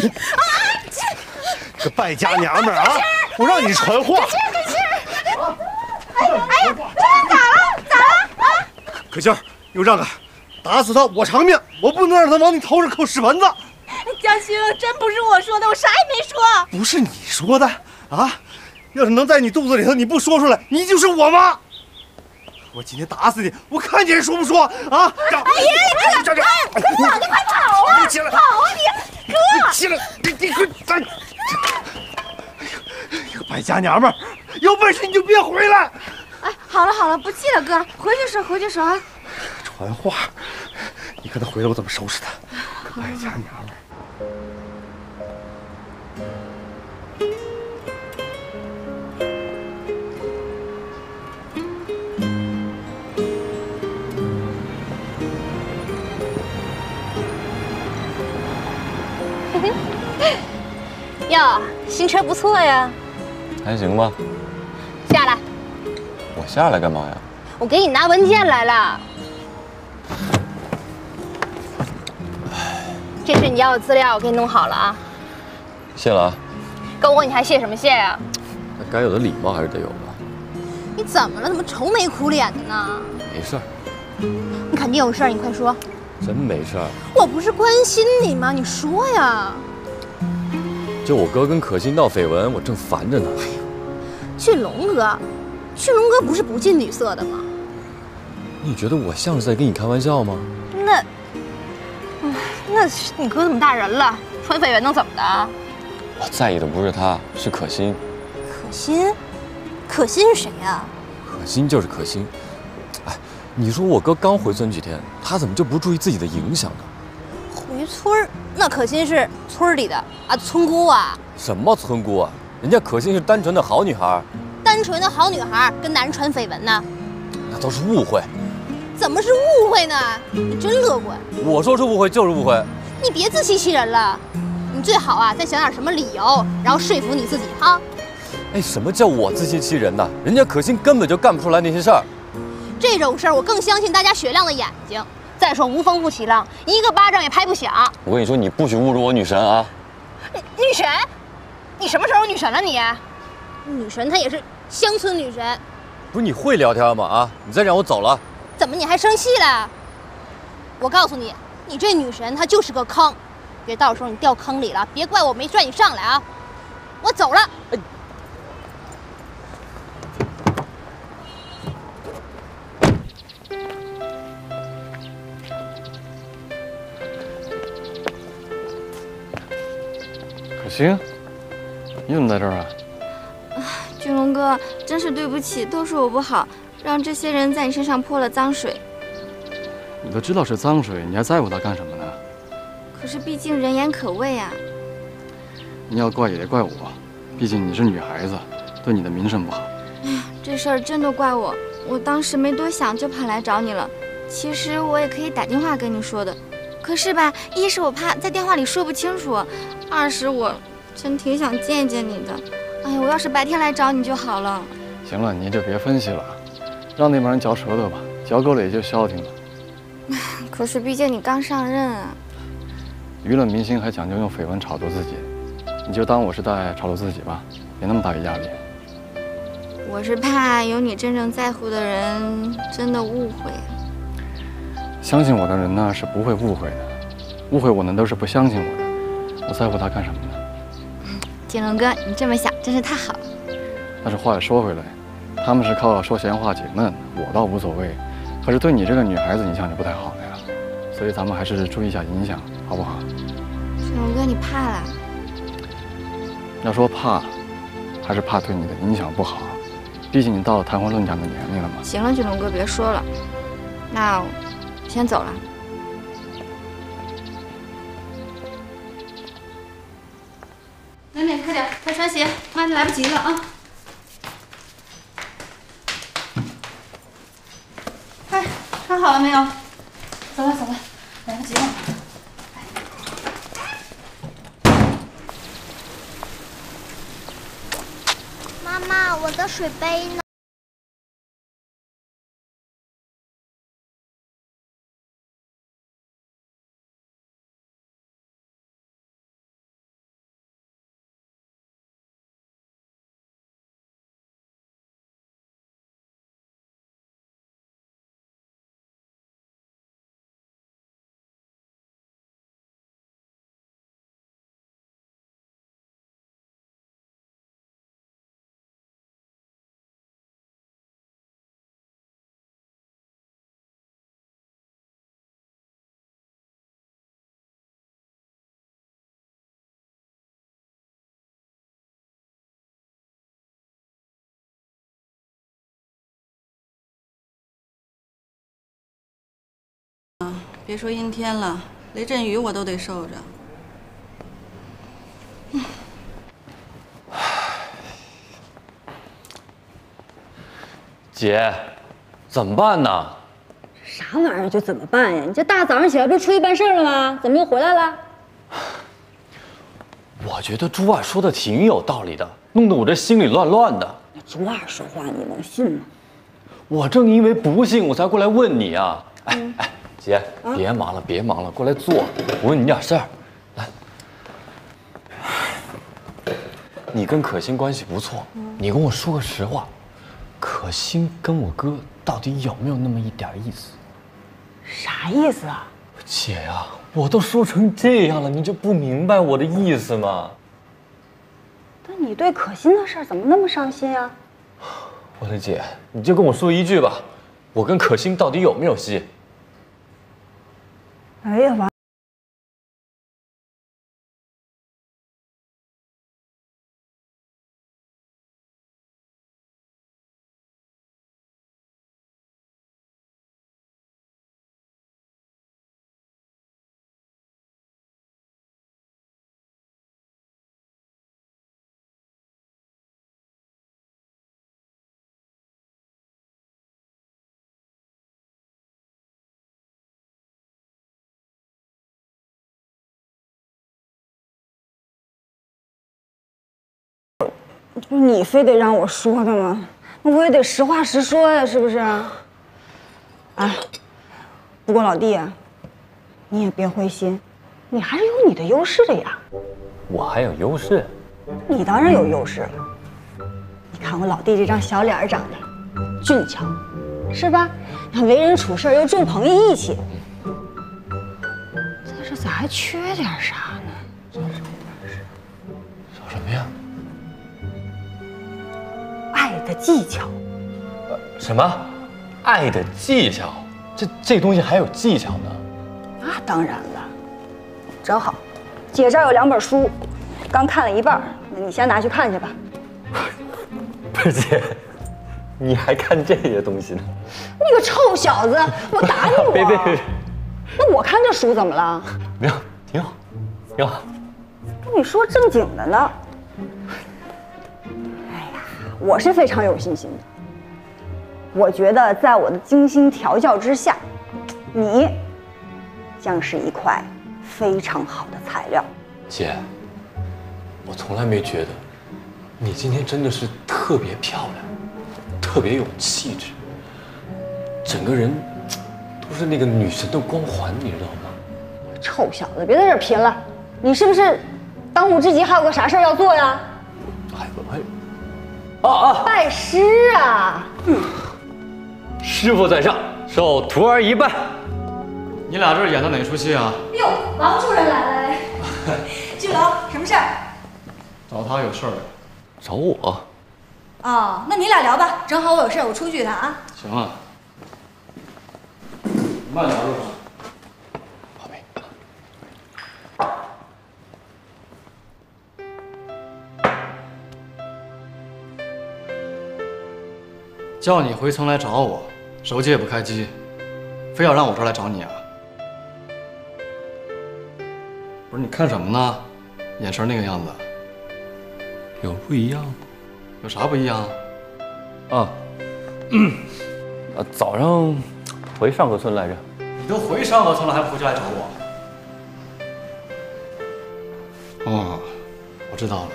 个败家娘们儿啊！我让你传话。哎呀，咋了？咋了？啊！可心儿，给我让开！打死他我偿命，我不能让他往你头上扣屎盆子。嘉兴，真不是我说的，我啥也没说。不是你说的啊！要是能在你肚子里头，你不说出来，你就是我妈。我今天打死你！我看你还说不说啊？哎呀，哥，快跑！你快跑啊！你起来！跑啊你！哥，你起来！你你快站！个败家娘们儿，有本事你就别回来！哎，好了好了，不气了，哥，回去说，回去说啊。传话，你看他回来我怎么收拾他？败家娘们儿。哟，新车不错呀，还行吧。下来，我下来干嘛呀？我给你拿文件来了。这是你要的资料，我给你弄好了啊。谢了啊。跟我你还谢什么谢呀？那该有的礼貌还是得有吧。你怎么了？怎么愁眉苦脸的呢？没事儿，你肯定有事儿，你快说。真没事儿。我不是关心你吗？你说呀。就我哥跟可心闹绯闻，我正烦着呢。俊龙哥，俊龙哥不是不近女色的吗？你觉得我像是在跟你开玩笑吗？那，唉那是你哥这么大人了，传绯闻能怎么的？我在意的不是他，是可心。可心，可心是谁呀？可心就是可心。哎，你说我哥刚回村几天，他怎么就不注意自己的影响呢？回村儿，那可心是村里的啊，村姑啊。什么村姑啊？人家可心是单纯的好女孩，单纯的好女孩跟男人传绯闻呢，那都是误会。怎么是误会呢？你真乐观。我说是误会就是误会。你别自欺欺人了，你最好啊再想点什么理由，然后说服你自己哈。哎，什么叫我自欺欺人呢？人家可心根本就干不出来那些事儿。这种事儿我更相信大家雪亮的眼睛。再说无风不起浪，一个巴掌也拍不响。我跟你说，你不许侮辱我女神啊！女神？你什么时候女神了你？女神她也是乡村女神。不是你会聊天吗？啊，你再让我走了。怎么你还生气了？我告诉你，你这女神她就是个坑，别到时候你掉坑里了，别怪我没拽你上来啊！我走了。可心，你怎么在这儿啊？俊龙哥，真是对不起，都是我不好，让这些人在你身上泼了脏水。你都知道是脏水，你还在乎他干什么呢？可是毕竟人言可畏啊。你要怪也得怪我，毕竟你是女孩子，对你的名声不好。哎呀这事儿真的怪我，我当时没多想就跑来找你了。其实我也可以打电话跟你说的，可是吧，一是我怕在电话里说不清楚，二是我真挺想见见你的。哎呀，我要是白天来找你就好了。行了，你就别分析了，让那帮人嚼舌头吧，嚼够了也就消停了。可是毕竟你刚上任啊。娱乐明星还讲究用绯闻炒作自己，你就当我是在炒作自己吧，别那么大个压力。我是怕有你真正在乎的人真的误会。相信我的人呢是不会误会的，误会我呢都是不相信我的，我在乎他干什么呢？金龙哥，你这么想真是太好了。但是话又说回来，他们是靠说闲话解闷，我倒无所谓。可是对你这个女孩子影响就不太好了呀，所以咱们还是注意一下影响，好不好？金龙哥，你怕了？要说怕，还是怕对你的影响不好。毕竟你到了谈婚论嫁的年龄了嘛。行了，俊龙哥，别说了，那我先走了。美美，快点，快穿鞋，妈来不及了啊！快，穿好了没有？走了，走了，来不及了。妈妈，我的水杯呢？别说阴天了，雷阵雨我都得受着。姐，怎么办呢？啥玩意儿就怎么办呀？你这大早上起来不是出去办事了吗？怎么又回来了？我觉得朱二说的挺有道理的，弄得我这心里乱乱的。朱二说话你能信吗？我正因为不信，我才过来问你啊！哎哎，姐，别忙了，别忙了，过来坐，我问你点事儿。来，你跟可心关系不错，你跟我说个实话，可心跟我哥到底有没有那么一点意思？啥意思啊？姐呀，我都说成这样了，你就不明白我的意思吗？但你对可心的事儿怎么那么上心啊？我的姐，你就跟我说一句吧，我跟可心到底有没有戏？哎呀，妈！不是你非得让我说的吗？那我也得实话实说呀，是不是？哎，不过老弟啊，你也别灰心，你还是有你的优势的呀。我还有优势？你当然有优势了。你看我老弟这张小脸长得俊俏，是吧？你看为人处事又重朋友义气，在这咋还缺点啥爱的技巧。什么？爱的技巧？这这东西还有技巧呢？那当然了，正好，姐这儿有两本书，刚看了一半，那你先拿去看去吧。不是姐，你还看这些东西呢？你个臭小子，我打你我！别别别！那我看这书怎么了？没有，挺好，挺好。跟你说正经的呢。我是非常有信心的。我觉得在我的精心调教之下，你将是一块非常好的材料。姐，我从来没觉得你今天真的是特别漂亮，特别有气质，整个人都是那个女神的光环，你知道吗？臭小子，别在这贫了，你是不是当务之急还有个啥事儿要做呀？还还啊啊！拜师啊！师傅在上，受徒儿一拜。你俩这是演的哪出戏啊？哟，王主任来了哎！巨龙，什么事儿？找他有事儿。找我？哦，那你俩聊吧，正好我有事儿，我出去一趟啊。行啊。慢点路叫你回村来找我，手机也不开机，非要让我这儿来找你啊？不是你看什么呢？眼神那个样子，有不一样吗？有啥不一样？啊，呃，早上回上河村来着。你都回上河村了，还不回家来找我？哦，我知道了。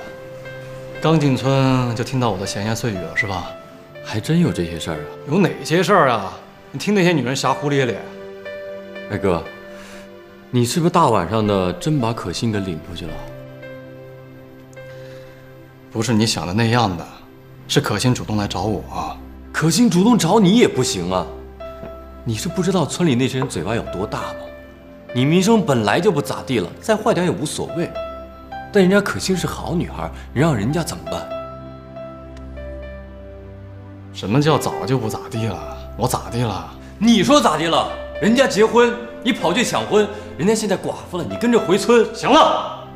刚进村就听到我的闲言碎语了，是吧？还真有这些事儿啊？有哪些事儿啊？你听那些女人瞎胡咧咧。哎哥，你是不是大晚上的真把可心给领出去了？不是你想的那样的，是可心主动来找我。可心主动找你也不行啊！你是不知道村里那些人嘴巴有多大吗？你名声本来就不咋地了，再坏点也无所谓。但人家可心是好女孩，你让人家怎么办？什么叫早就不咋地了？我咋地了？你说咋地了？人家结婚，你跑去抢婚；人家现在寡妇了，你跟着回村。行了，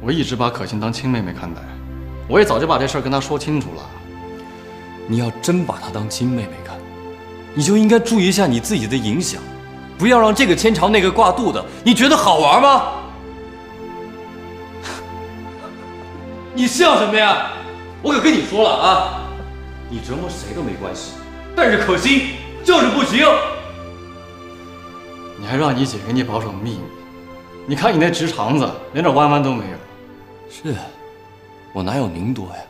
我一直把可心当亲妹妹看待，我也早就把这事儿跟她说清楚了。你要真把她当亲妹妹看，你就应该注意一下你自己的影响，不要让这个牵肠那个挂肚的。你觉得好玩吗？你笑什么呀？我可跟你说了啊，你折磨谁都没关系，但是可心就是不行。你还让你姐给你保守秘密，你看你那直肠子，连点弯弯都没有。是，我哪有您多呀？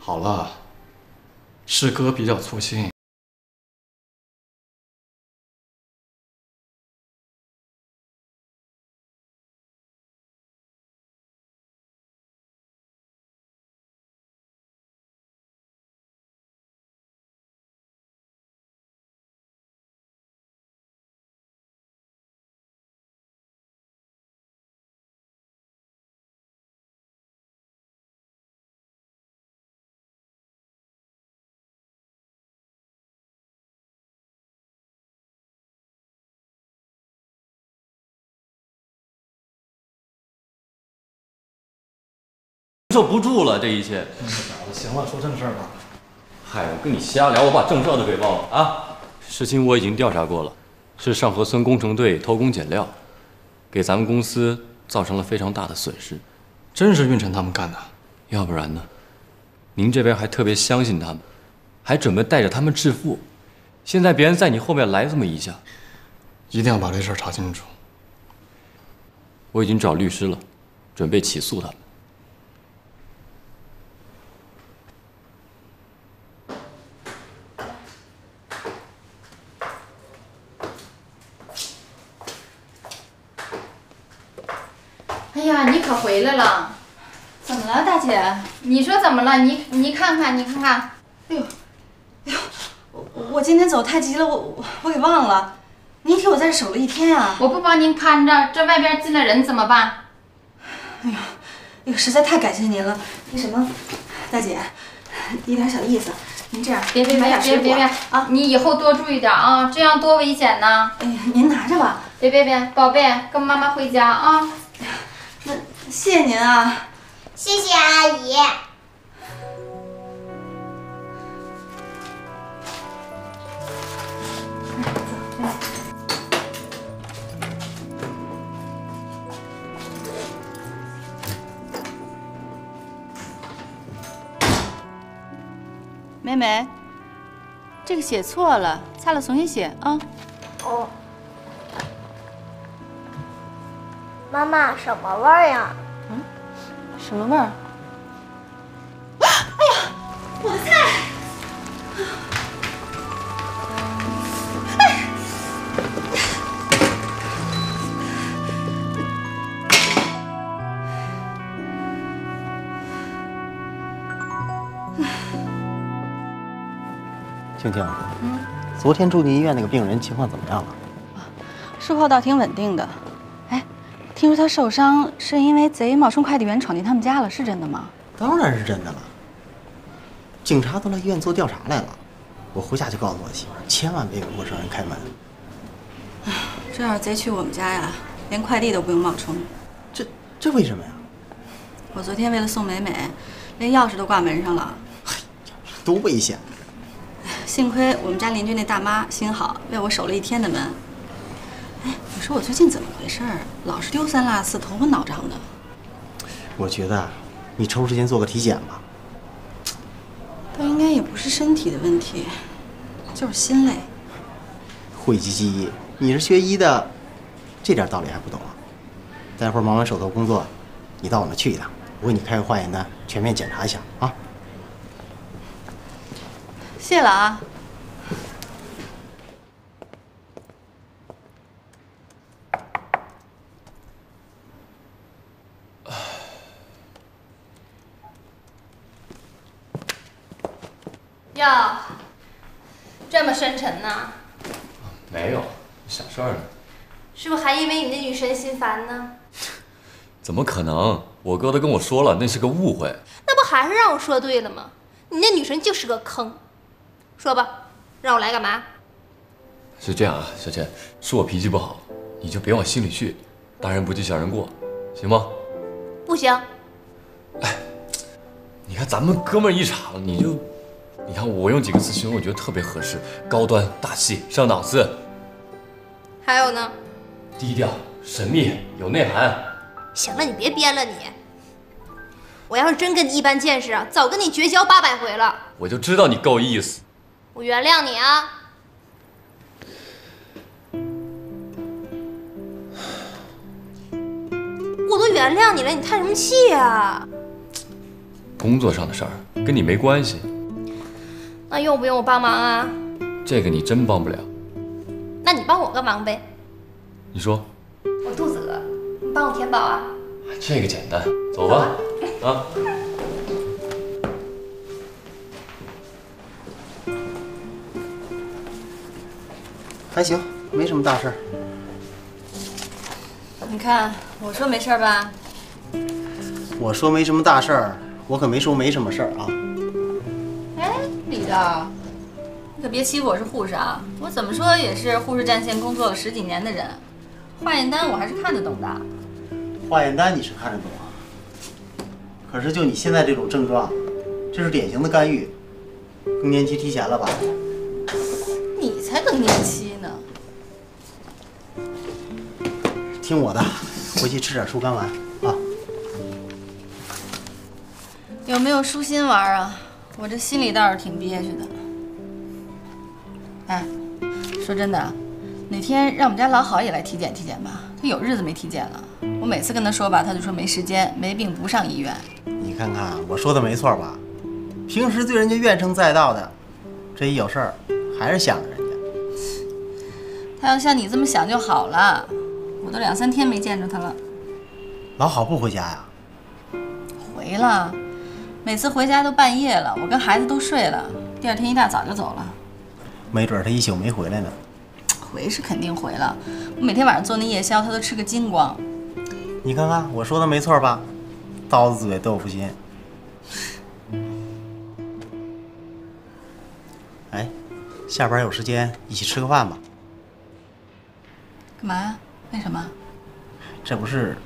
好了，是哥比较粗心。受不住了，这一切。小子行了，说正事儿吧。嗨，我跟你瞎聊，我把正事儿都给忘了啊！事情我已经调查过了，是上河村工程队偷工减料，给咱们公司造成了非常大的损失。真是运晨他们干的，要不然呢？您这边还特别相信他们，还准备带着他们致富。现在别人在你后面来这么一下，一定要把这事儿查清楚。我已经找律师了，准备起诉他们。呀，你可回来了！怎么了，大姐？你说怎么了？你你看看，你看看，哎呦，哎呦我我今天走太急了，我我我给忘了。您替我在这守了一天啊！我不帮您看着，这外边进来人怎么办？哎呦，哎呦，实在太感谢您了。那什么，大姐，一点小意思，您这样别别别别别别啊！你以后多注意点啊，这样多危险呢！哎呀，您拿着吧。别别别，宝贝，跟妈妈回家啊！那谢谢您啊。谢谢阿姨。美美，这个写错了，擦了重新写啊。哦。妈妈，什么味儿呀？什么味儿？我的菜！静静，嗯，昨天住进医院那个病人情况怎么样了？术后倒挺稳定的。哎，听说他受伤是因为贼冒充快递员闯进他们家了，是真的吗？当然是真的了。警察都来医院做调查来了，我回家就告诉我媳妇儿，千万别给陌生人开门。这要是贼去我们家呀，连快递都不用冒充。这这为什么呀？我昨天为了送美美，连钥匙都挂门上了。多危险！幸亏我们家邻居那大妈心好，为我守了一天的门。哎，你说我最近怎么回事儿？老是丢三落四，头昏脑胀的。我觉得你抽时间做个体检吧。倒应该也不是身体的问题，就是心累。讳疾忌医，你是学医的，这点道理还不懂啊？待会儿忙完手头工作，你到我那去一趟，我给你开个化验单，全面检查一下啊。谢了啊。哟，这么深沉呢？没有，想事儿呢。是不是还因为你那女神心烦呢？怎么可能？我哥都跟我说了，那是个误会。那不还是让我说对了吗？你那女神就是个坑。说吧，让我来干嘛？是这样啊，小倩，是我脾气不好，你就别往心里去，大人不计小人过，行吗？不行，哎你看咱们哥们儿一场，你就你看我用几个词形容，我觉得特别合适，高端大气上档次，还有呢？低调神秘有内涵。行了，你别编了你。我要是真跟你一般见识啊，早跟你绝交八百回了。我就知道你够意思。我原谅你啊。我都原谅你了，你叹什么气呀？工作上的事儿跟你没关系，那用不用我帮忙啊？这个你真帮不了。那你帮我个忙呗。你说我肚子饿，你帮我填饱啊。这个简单，走吧。啊。还行，没什么大事儿。你看，我说没事儿吧？我说没什么大事儿，我可没说没什么事儿啊。哎，李导，你可别欺负我是护士啊！我怎么说也是护士战线工作了十几年的人，化验单我还是看得懂的。化验单你是看得懂啊，可是就你现在这种症状，这是典型的肝郁，更年期提前了吧？你才更年期呢！听我的，回去吃点舒肝丸啊。有没有舒心丸啊？我这心里倒是挺憋屈的。哎，说真的，哪天让我们家老郝也来体检体检吧？他有日子没体检了。我每次跟他说吧，他就说没时间，没病不上医院。你看看，我说的没错吧？平时对人家怨声载道的，这一有事儿还是想着人家。他要像你这么想就好了。我都两三天没见着他了。老郝不回家呀？回了，每次回家都半夜了，我跟孩子都睡了，第二天一大早就走了。没准他一宿没回来呢。回是肯定回了，我每天晚上做那夜宵，他都吃个精光。你看看，我说的没错吧？刀子嘴豆腐心。哎，下班有时间一起吃个饭吧？干嘛呀？为什么？这不是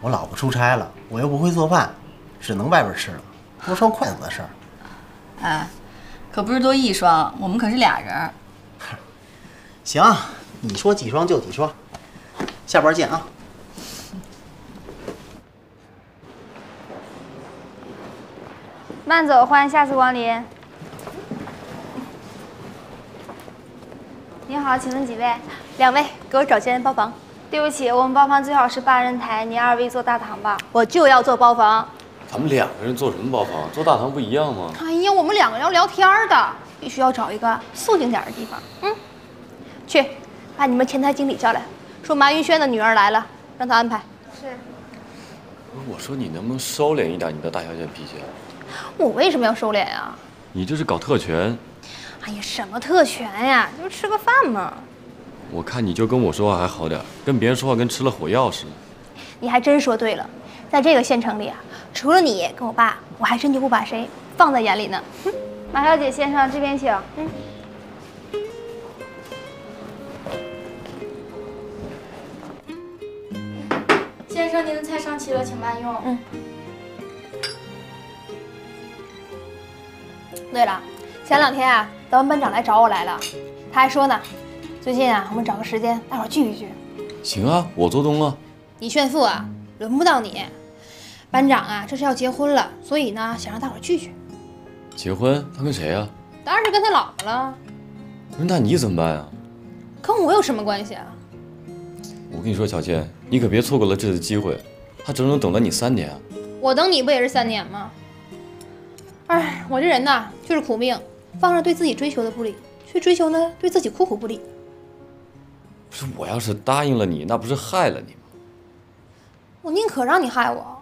我老婆出差了，我又不会做饭，只能外边吃了，多双筷子的事儿。哎，可不是多一双，我们可是俩人。行，你说几双就几双，下班见啊。慢走，欢迎下次光临。你好，请问几位？两位，给我找间包房。对不起，我们包房最好是八人台，您二位坐大堂吧。我就要坐包房。咱们两个人坐什么包房？坐大堂不一样吗？哎呀，我们两个人要聊天的，必须要找一个肃静点的地方。嗯，去，把你们前台经理叫来，说马云轩的女儿来了，让他安排。是。我说你能不能收敛一点你的大小姐脾气？我为什么要收敛呀？你这是搞特权。哎呀，什么特权呀？就是吃个饭嘛。我看你就跟我说话还好点，跟别人说话跟吃了火药似的。你还真说对了，在这个县城里啊，除了你跟我爸，我还真就不把谁放在眼里呢。嗯，马小姐先生这边请。嗯。先生，您的菜上齐了，请慢用。嗯。对了，前两天啊，咱们班长来找我来了，他还说呢。最近啊，我们找个时间，大伙聚一聚。行啊，我做东啊。你炫富啊，轮不到你。班长啊，这是要结婚了，所以呢，想让大伙聚聚。结婚？他跟谁呀？当然是跟他老婆了。那你怎么办呀？跟我有什么关系啊？我跟你说，小倩，你可别错过了这次机会。他整整等了你三年。我等你不也是三年吗？哎，我这人呐，就是苦命，放着对自己追求的不理，却追求呢对自己苦苦不理。不是我要是答应了你，那不是害了你吗？我宁可让你害我。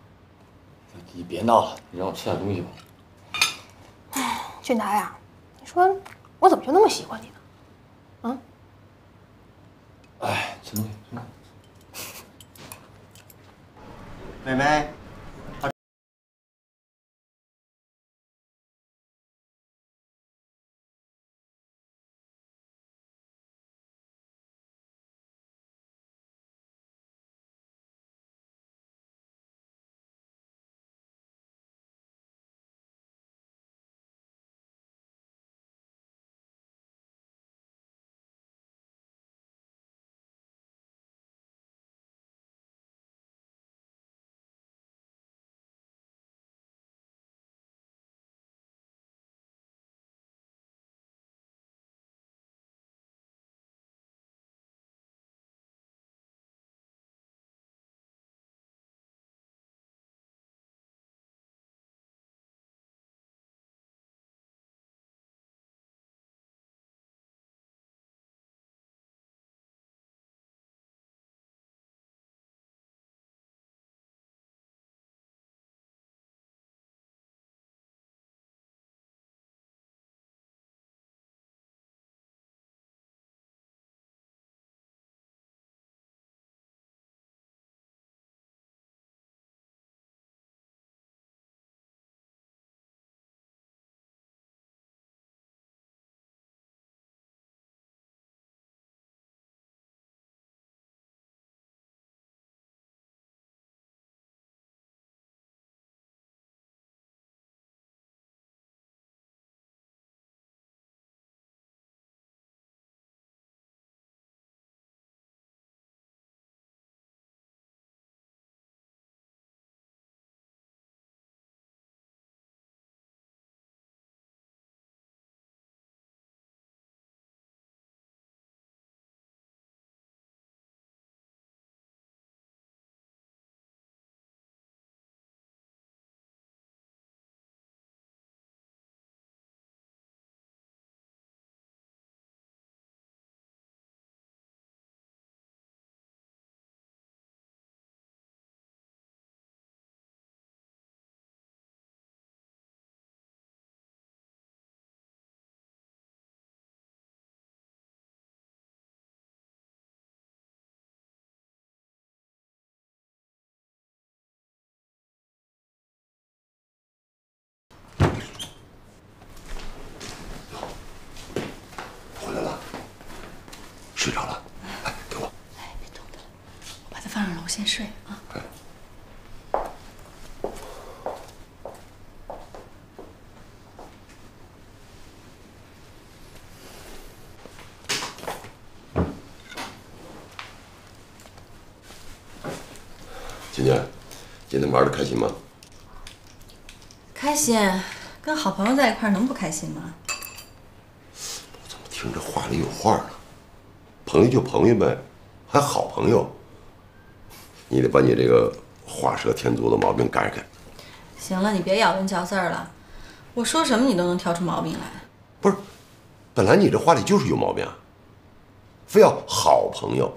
你别闹了，你让我吃点东西吧。哎，俊达呀，你说我怎么就那么喜欢你呢？啊？哎，吃东西，吃东西。妹妹。先睡啊。今天，今天玩的开心吗？开心，跟好朋友在一块儿能不开心吗？我怎么听着话里有话呢，朋友就朋友呗，还好朋友。你得把你这个画蛇添足的毛病改改。行了，你别咬文嚼字儿了，我说什么你都能挑出毛病来。不是本来你这话里就是有毛病啊，非要好朋友，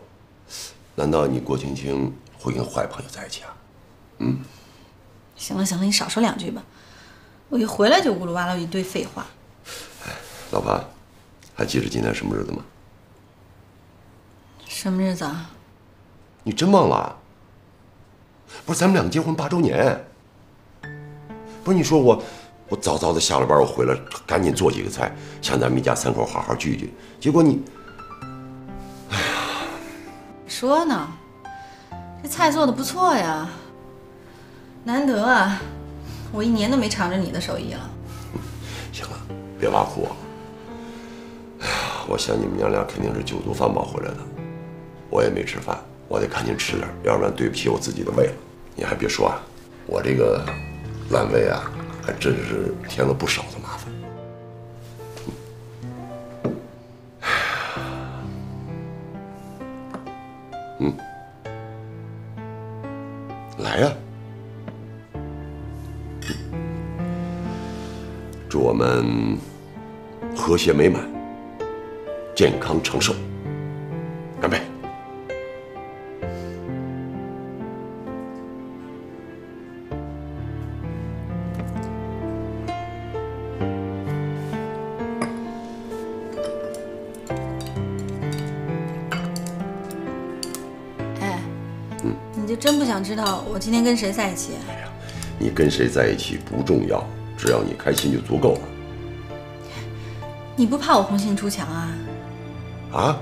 难道你郭青青会跟坏朋友在一起啊？嗯，行了行了，你少说两句吧。我一回来就呜噜哇啦一堆废话。老婆，还记得今天什么日子吗？什么日子啊？你真忘了啊？不是咱们两个结婚八周年。不是你说我，我早早的下了班，我回来赶紧做几个菜，想咱们一家三口好好聚聚。结果你哎呀说呢，这菜做的不错呀，难得啊，我一年都没尝着你的手艺了。行了，别挖苦我了。哎呀，我想你们娘俩肯定是酒足饭饱回来的，我也没吃饭，我得赶紧吃点，要不然对不起我自己的胃了。你还别说啊，我这个烂胃啊，还真是添了不少的麻烦。嗯，来呀、祝我们和谐美满，健康长寿。干杯！真不想知道我今天跟谁在一起？哎呀你跟谁在一起不重要，只要你开心就足够了。你不怕我红杏出墙啊？啊？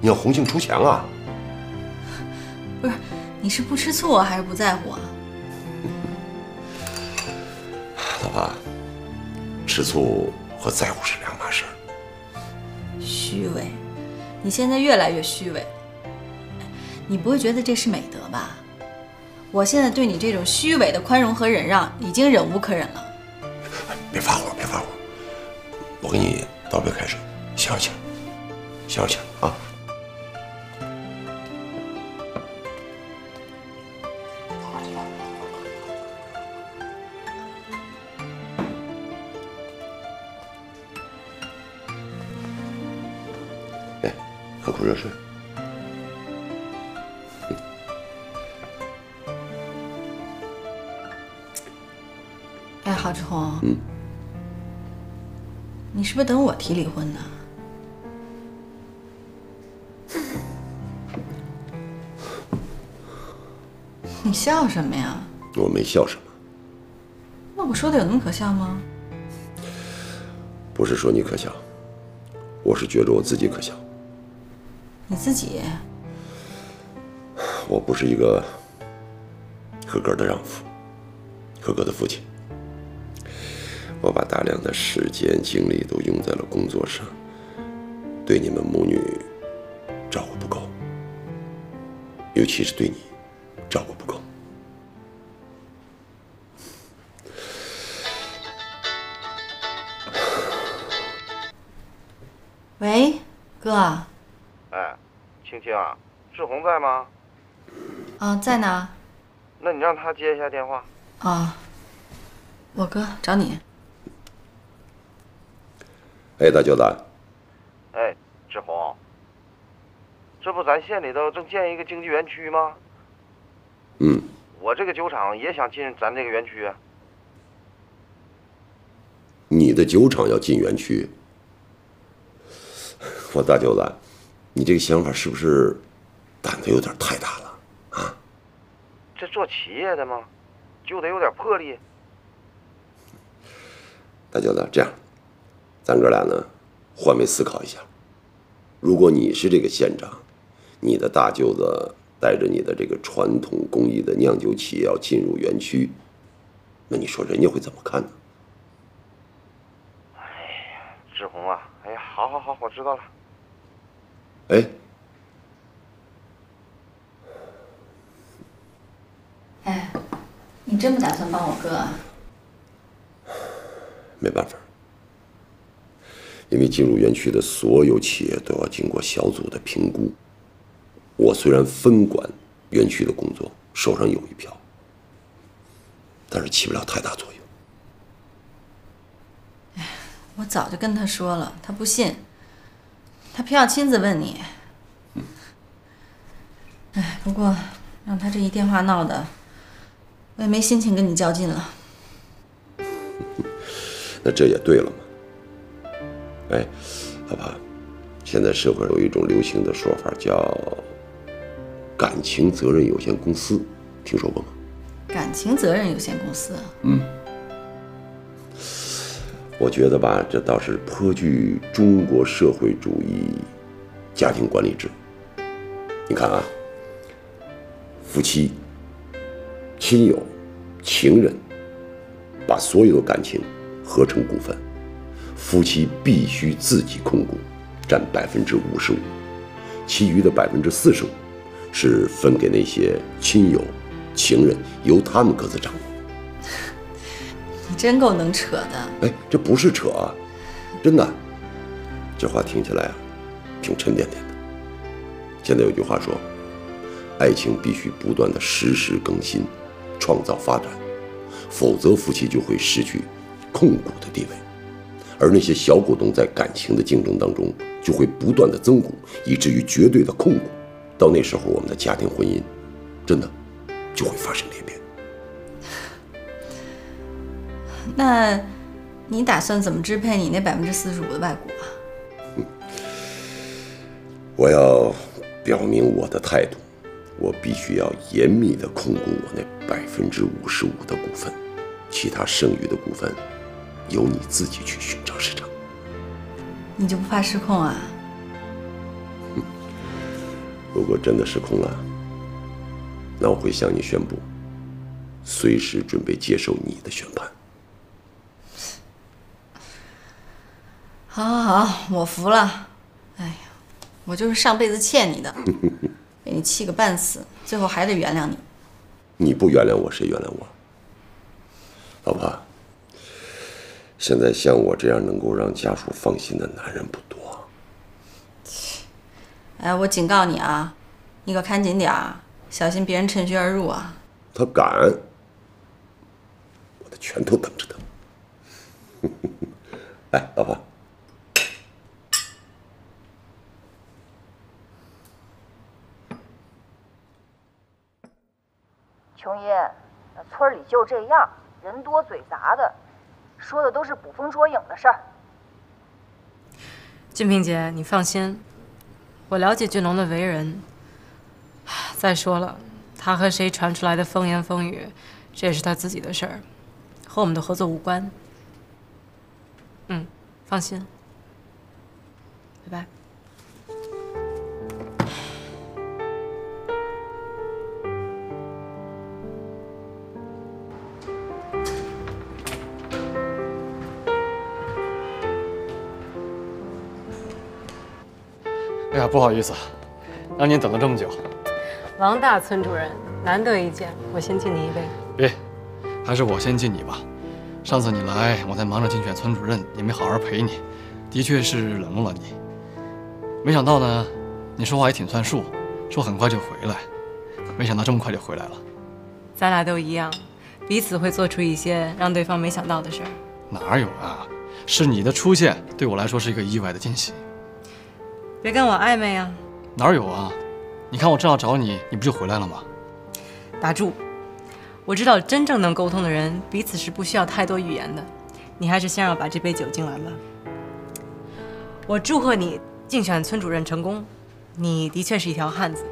你要红杏出墙啊？不是，你是不吃醋啊，还是不在乎啊？老婆，吃醋和在乎是两码事儿。虚伪，你现在越来越虚伪。你不会觉得这是美德吧？我现在对你这种虚伪的宽容和忍让已经忍无可忍了。别发火，别发火。我给你倒杯开水，消消气，消消气啊。来，喝口热水。哎，郝志红，嗯，你是不是等我提离婚呢？你笑什么呀？我没笑什么，那我说的有那么可笑吗？不是说你可笑，我是觉着我自己可笑。你自己我不是一个合格的丈夫，合格的父亲。我把大量的时间精力都用在了工作上，对你们母女照顾不够，尤其是对你照顾不够。喂，哥，啊，哎，青青啊，志宏在吗？啊在呢。那你让他接一下电话。啊，我哥找你。哎，大舅子，哎，志宏，这不咱县里头正建一个经济园区吗？嗯，我这个酒厂也想进咱这个园区啊。你的酒厂要进园区，我大舅子，你这个想法是不是胆子有点太大了啊？这做企业的嘛，就得有点魄力。大舅子，这样，咱哥俩呢，换位思考一下。如果你是这个县长，你的大舅子带着你的这个传统工艺的酿酒企业要进入园区，那你说人家会怎么看呢？哎志红啊，哎呀，好好好，我知道了。哎，哎，你真不打算帮我哥啊？没办法，因为进入园区的所有企业都要经过小组的评估。我虽然分管园区的工作，手上有一票，但是起不了太大作用。我早就跟他说了，他不信，他偏要亲自问你。哎，不过让他这一电话闹的，我也没心情跟你较劲了。那这也对了嘛。哎，老婆，现在社会有一种流行的说法叫“感情责任有限公司”，听说过吗？感情责任有限公司，嗯，我觉得吧，这倒是颇具中国社会主义家庭管理制。你看啊，夫妻、亲友、情人，把所有的感情合成股份，夫妻必须自己控股，占百分之五十五，其余的百分之四十五是分给那些亲友、情人，由他们各自掌握。你真够能扯的。哎，这不是扯啊，真的。这话听起来啊，挺沉甸甸的。现在有句话说，爱情必须不断的实时更新，创造发展，否则夫妻就会失去控股的地位，而那些小股东在感情的竞争当中就会不断的增股，以至于绝对的控股。到那时候，我们的家庭婚姻真的就会发生裂变。那，你打算怎么支配你那百分之四十五的外股啊？我要表明我的态度，我必须要严密的控股我那百分之五十五的股份，其他剩余的股份由你自己去寻找市场。你就不怕失控啊？如果真的失控了，那我会向你宣布，随时准备接受你的宣判。好，好，好，我服了。哎呀，我就是上辈子欠你的，被你气个半死，最后还得原谅你。你不原谅我，谁原谅我？老婆，现在像我这样能够让家属放心的男人不多。哎，我警告你啊，你可看紧点儿，小心别人趁虚而入啊！他敢，我的拳头等着他。来，老婆。琼姨，那村里就这样，人多嘴杂的，说的都是捕风捉影的事儿。俊平姐，你放心，我了解俊龙的为人。再说了，他和谁传出来的风言风语，这也是他自己的事儿，和我们的合作无关。嗯，放心。拜拜。不好意思，让您等了这么久。王大村主任，难得一见，我先敬你一杯。别，还是我先敬你吧。上次你来，我在忙着竞选村主任，也没好好陪你，的确是冷落了你。没想到呢，你说话也挺算数，说很快就回来，没想到这么快就回来了。咱俩都一样，彼此会做出一些让对方没想到的事儿。哪有啊？是你的出现对我来说是一个意外的惊喜。别跟我暧昧啊！哪有啊？你看我正要找你，你不就回来了吗？打住！我知道真正能沟通的人，彼此是不需要太多语言的。你还是先让我把这杯酒敬完吧。我祝贺你竞选村主任成功，你的确是一条汉子，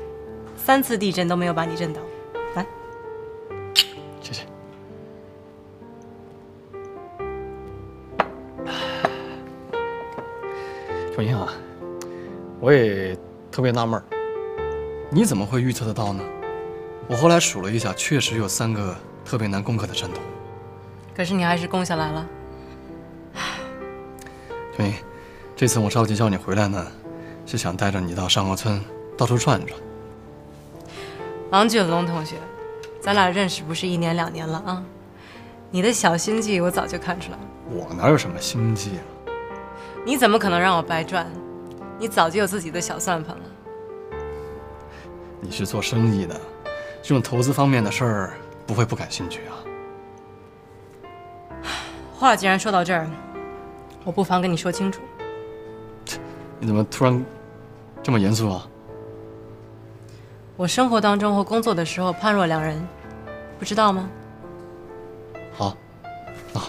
三次地震都没有把你震倒。来，谢谢。小英啊。我也特别纳闷儿，你怎么会预测得到呢？我后来数了一下，确实有三个特别难攻克的山头。可是你还是攻下来了。秋英，这次我着急叫你回来呢，是想带着你到上河村到处转转。王俊龙同学，咱俩认识不是一年两年了啊？你的小心计我早就看出来了。我哪有什么心计啊？你怎么可能让我白赚？你早就有自己的小算盘了。你是做生意的，这种投资方面的事儿不会不感兴趣啊？话既然说到这儿，我不妨跟你说清楚。你怎么突然这么严肃啊？我生活当中和工作的时候判若两人，不知道吗？好，那，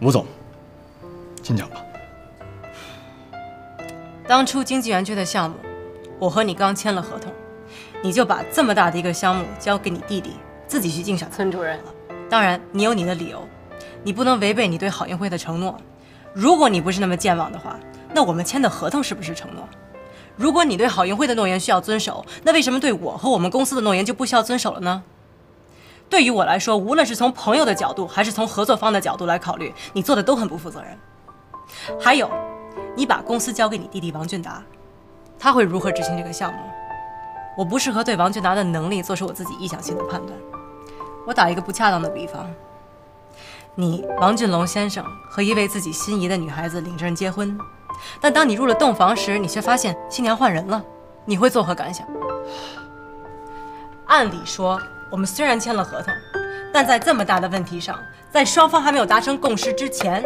吴总，请讲吧。当初经济园区的项目，我和你刚签了合同，你就把这么大的一个项目交给你弟弟自己去竞选村主任了。当然，你有你的理由，你不能违背你对郝运辉的承诺。如果你不是那么健忘的话，那我们签的合同是不是承诺？如果你对郝运辉的诺言需要遵守，那为什么对我和我们公司的诺言就不需要遵守了呢？对于我来说，无论是从朋友的角度，还是从合作方的角度来考虑，你做的都很不负责任。还有，你把公司交给你弟弟王俊达，他会如何执行这个项目？我不适合对王俊达的能力做出我自己臆想性的判断。我打一个不恰当的比方，你王俊龙先生和一位自己心仪的女孩子领证结婚。但当你入了洞房时，你却发现新娘换人了，你会作何感想？按理说，我们虽然签了合同，但在这么大的问题上，在双方还没有达成共识之前，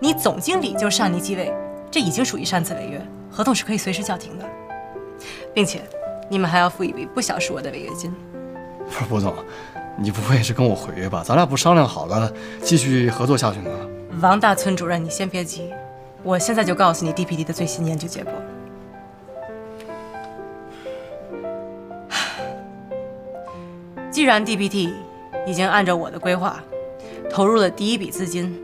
你总经理就擅离继位，这已经属于擅自违约，合同是可以随时叫停的，并且你们还要付一笔不小数额的违约金。不是，吴总，你不会是跟我毁约吧？咱俩不商量好了继续合作下去吗？王大村主任，你先别急。我现在就告诉你 DPD 的最新研究结果。既然 DPT 已经按照我的规划投入了第一笔资金，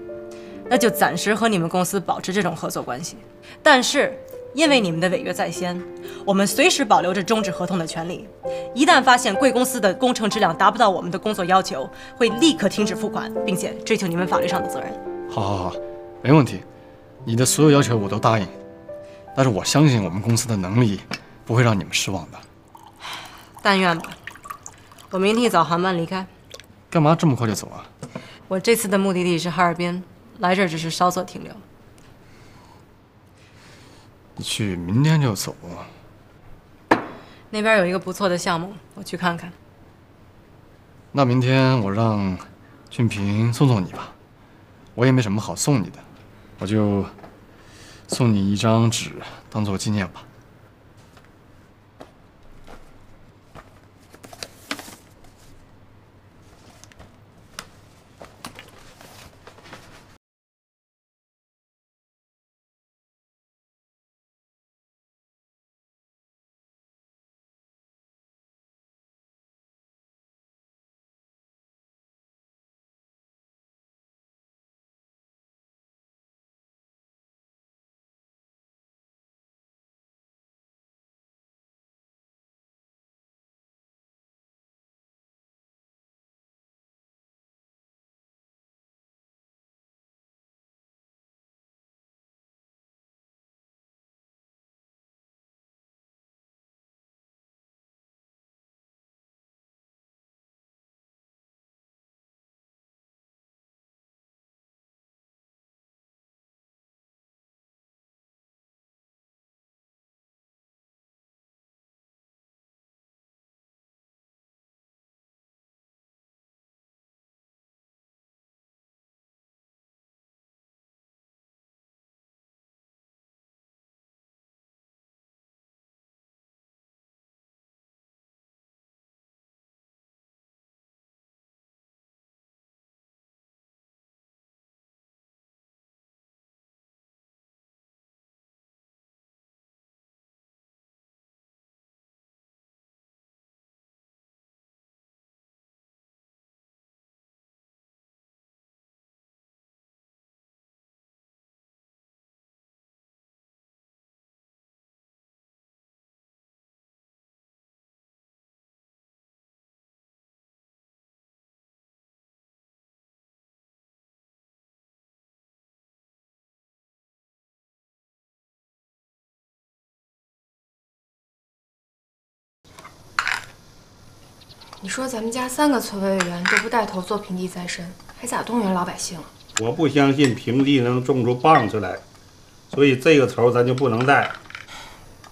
那就暂时和你们公司保持这种合作关系。但是，因为你们的违约在先，我们随时保留着终止合同的权利。一旦发现贵公司的工程质量达不到我们的工作要求，会立刻停止付款，并且追究你们法律上的责任。好，好，好，没问题。你的所有要求我都答应，但是我相信我们公司的能力不会让你们失望的。但愿吧。我明天一早航班离开。干嘛这么快就走啊？我这次的目的地是哈尔滨，来这儿只是稍作停留。你去明天就走？那边有一个不错的项目，我去看看。那明天我让俊平送送你吧，我也没什么好送你的。我就送你一张纸，当做纪念吧。你说咱们家三个村委员都不带头做平地再生，还咋动员老百姓啊？我不相信平地能种出棒子来，所以这个头咱就不能带。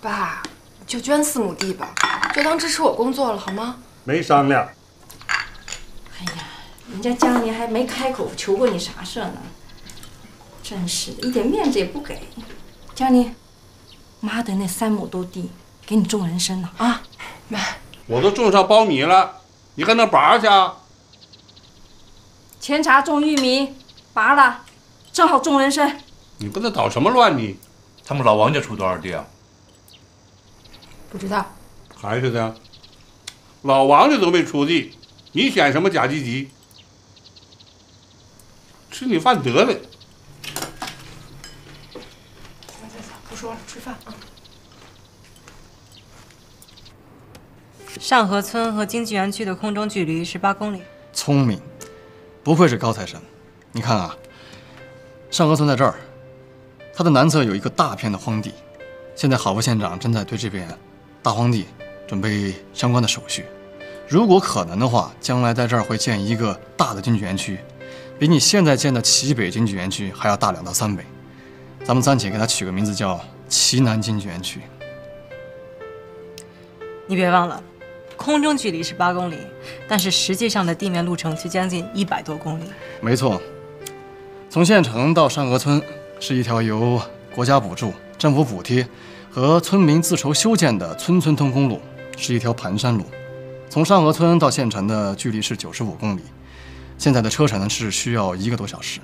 爸，就捐四亩地吧，就当支持我工作了，好吗？没商量。哎呀人家江宁还没开口求过你啥事呢，真是的，一点面子也不给。江宁，妈的那三亩多地给你种人参呢啊！妈，我都种上苞米了，你跟他拔去啊？前茬种玉米，拔了，正好种人参。你跟他捣什么乱呢？他们老王家出多少地啊？不知道。还是的，老王家都没出地，你选什么假积极？吃你饭得了。不说了，吃饭啊。上河村和经济园区的空中距离是八公里。聪明，不愧是高材生。你看啊，上河村在这儿，它的南侧有一个大片的荒地，现在郝副县长正在对这片大荒地准备相关的手续。如果可能的话，将来在这儿会建一个大的经济园区，比你现在建的齐北经济园区还要大两到三倍。咱们暂且给它取个名字叫齐南经济园区。你别忘了，空中距离是八公里，但是实际上的地面路程却将近一百多公里。没错，从县城到上河村是一条由国家补助、政府补贴和村民自筹修建的村村通公路，是一条盘山路。从上河村到县城的距离是九十五公里，现在的车程是需要一个多小时。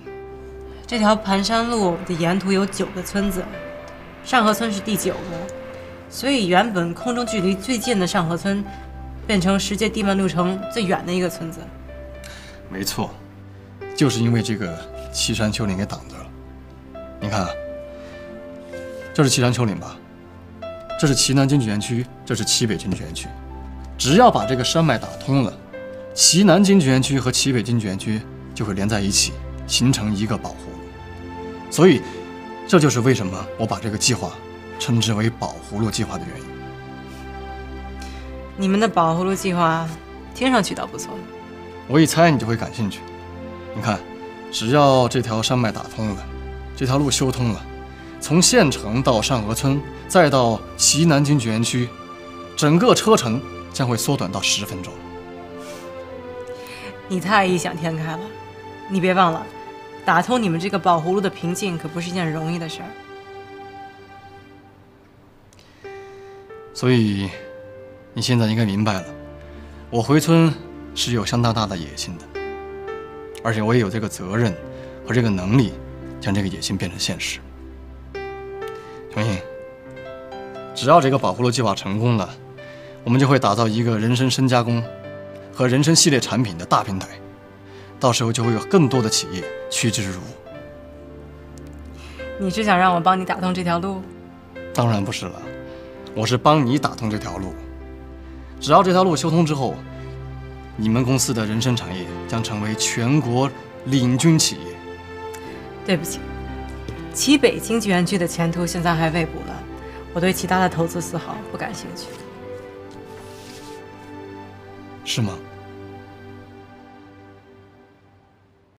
这条盘山路的沿途有九个村子，上河村是第九个，所以原本空中距离最近的上河村，变成世界地面路程最远的一个村子。没错，就是因为这个岐山丘陵给挡着了。你看啊，这是岐山丘陵吧？这是岐南经济园区，这是齐北经济园区。只要把这个山脉打通了，齐南经济园区和齐北经济园区就会连在一起，形成一个保护路。所以，这就是为什么我把这个计划称之为“宝葫芦计划”的原因。你们的宝葫芦计划听上去倒不错，我一猜你就会感兴趣。你看，只要这条山脉打通了，这条路修通了，从县城到上河村，再到齐南经济园区，整个车程。将会缩短到十分钟。你太异想天开了，你别忘了，打通你们这个宝葫芦的瓶颈可不是一件容易的事儿。所以，你现在应该明白了，我回村是有相当大的野心的，而且我也有这个责任和这个能力，将这个野心变成现实。琼英，只要这个宝葫芦计划成功了。我们就会打造一个人参深加工和人参系列产品的大平台，到时候就会有更多的企业趋之若鹜。你是想让我帮你打通这条路？当然不是了，我是帮你打通这条路。只要这条路修通之后，你们公司的人参产业将成为全国领军企业。对不起，齐北经济园区的前途现在还未卜了，我对其他的投资丝毫不感兴趣。是吗？